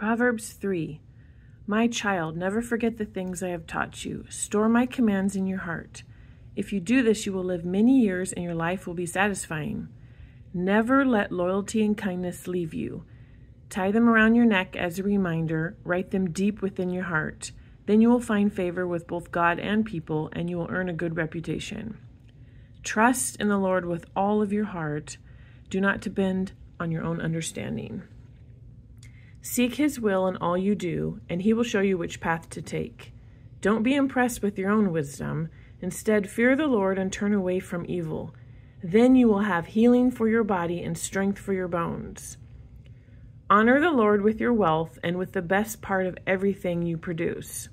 Proverbs 3 My child, never forget the things I have taught you. Store my commands in your heart. If you do this, you will live many years and your life will be satisfying. Never let loyalty and kindness leave you. Tie them around your neck as a reminder, write them deep within your heart. Then you will find favor with both God and people, and you will earn a good reputation. Trust in the Lord with all of your heart. Do not depend on your own understanding. Seek His will in all you do, and He will show you which path to take. Don't be impressed with your own wisdom. Instead, fear the Lord and turn away from evil. Then you will have healing for your body and strength for your bones. Honor the Lord with your wealth and with the best part of everything you produce.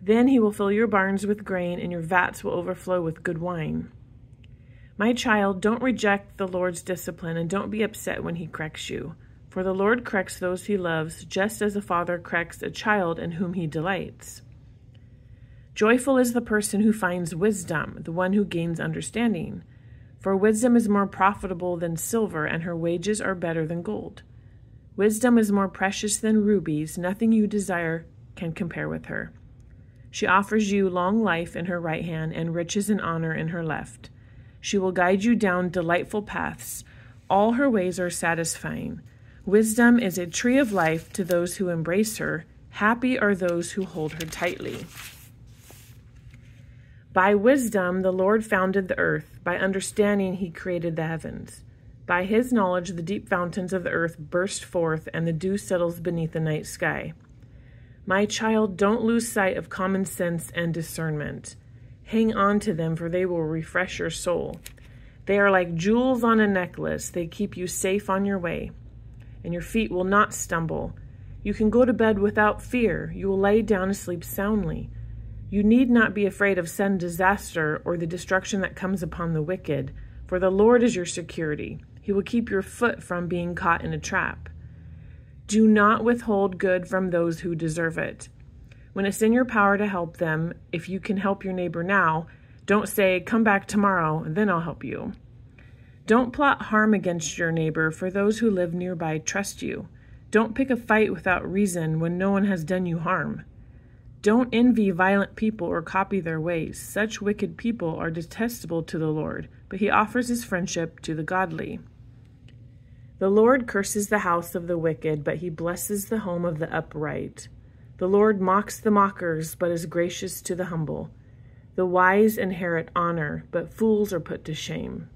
Then he will fill your barns with grain, and your vats will overflow with good wine. My child, don't reject the Lord's discipline, and don't be upset when he corrects you. For the Lord corrects those he loves, just as a father corrects a child in whom he delights. Joyful is the person who finds wisdom, the one who gains understanding. For wisdom is more profitable than silver, and her wages are better than gold. Wisdom is more precious than rubies, nothing you desire can compare with her. She offers you long life in her right hand and riches and honor in her left. She will guide you down delightful paths. All her ways are satisfying. Wisdom is a tree of life to those who embrace her. Happy are those who hold her tightly. By wisdom the Lord founded the earth, by understanding he created the heavens. By his knowledge the deep fountains of the earth burst forth, and the dew settles beneath the night sky. My child, don't lose sight of common sense and discernment. Hang on to them, for they will refresh your soul. They are like jewels on a necklace, they keep you safe on your way, and your feet will not stumble. You can go to bed without fear, you will lay down to sleep soundly. You need not be afraid of sudden disaster or the destruction that comes upon the wicked, for the Lord is your security. He will keep your foot from being caught in a trap. Do not withhold good from those who deserve it. When it's in your power to help them, if you can help your neighbor now, don't say, Come back tomorrow, and then I'll help you. Don't plot harm against your neighbor, for those who live nearby trust you. Don't pick a fight without reason when no one has done you harm. Don't envy violent people or copy their ways. Such wicked people are detestable to the Lord, but he offers his friendship to the godly. The Lord curses the house of the wicked, but he blesses the home of the upright. The Lord mocks the mockers, but is gracious to the humble. The wise inherit honor, but fools are put to shame.